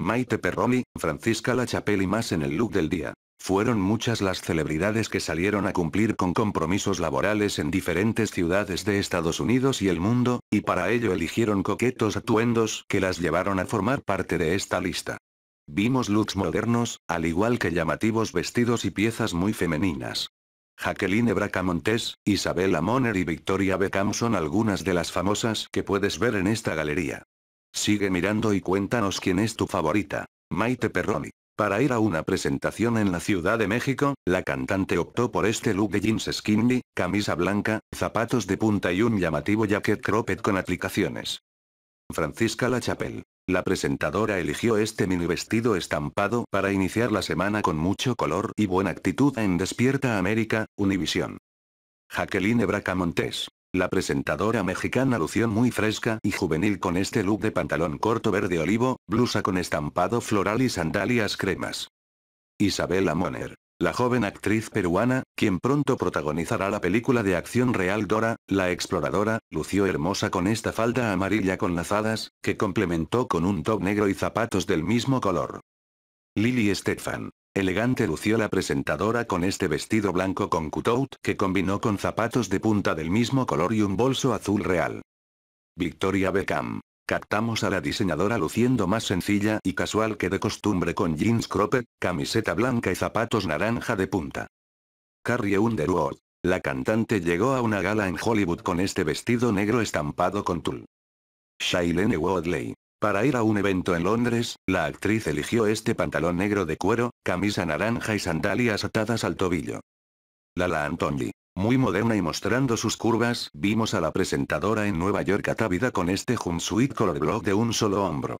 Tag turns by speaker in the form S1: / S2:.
S1: Maite Perroni, Francisca La Chapelle y más en el look del día. Fueron muchas las celebridades que salieron a cumplir con compromisos laborales en diferentes ciudades de Estados Unidos y el mundo, y para ello eligieron coquetos atuendos que las llevaron a formar parte de esta lista. Vimos looks modernos, al igual que llamativos vestidos y piezas muy femeninas. Jacqueline Bracamontes, Isabella Moner y Victoria Beckham son algunas de las famosas que puedes ver en esta galería. Sigue mirando y cuéntanos quién es tu favorita. Maite Perroni. Para ir a una presentación en la Ciudad de México, la cantante optó por este look de jeans skinny, camisa blanca, zapatos de punta y un llamativo jacket cropped con aplicaciones. Francisca La Chapelle. La presentadora eligió este mini vestido estampado para iniciar la semana con mucho color y buena actitud en Despierta América, Univisión. Jacqueline Bracamontes. La presentadora mexicana lució muy fresca y juvenil con este look de pantalón corto verde olivo, blusa con estampado floral y sandalias cremas. Isabela Moner. La joven actriz peruana, quien pronto protagonizará la película de acción real Dora, la exploradora, lució hermosa con esta falda amarilla con lazadas, que complementó con un top negro y zapatos del mismo color. Lily Stefan. Elegante lució la presentadora con este vestido blanco con cutout que combinó con zapatos de punta del mismo color y un bolso azul real. Victoria Beckham. Captamos a la diseñadora luciendo más sencilla y casual que de costumbre con jeans cropped, camiseta blanca y zapatos naranja de punta. Carrie Underwood. La cantante llegó a una gala en Hollywood con este vestido negro estampado con tul. Shailene Woodley. Para ir a un evento en Londres, la actriz eligió este pantalón negro de cuero, camisa naranja y sandalias atadas al tobillo. Lala Antonli. Muy moderna y mostrando sus curvas, vimos a la presentadora en Nueva York atávida con este jumpsuit color block de un solo hombro.